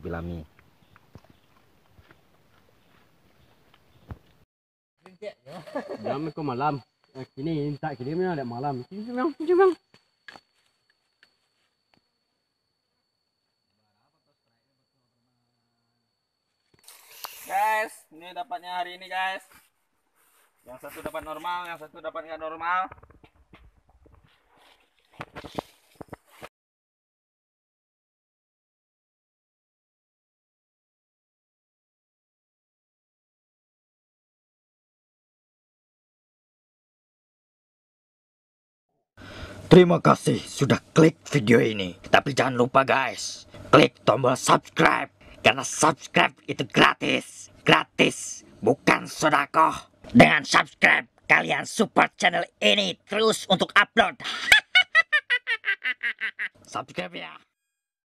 Kilami. Jam ko malam. Eh, Kini tak kini memang ada malam. Kini memang, kini memang. Guys, ini dapatnya hari ini guys. Yang satu dapat normal, yang satu dapat nggak normal. Terima kasih sudah klik video ini. Tapi jangan lupa guys, klik tombol subscribe. Karena subscribe itu gratis. Gratis, bukan sodakoh. Dengan subscribe, kalian support channel ini terus untuk upload. subscribe ya.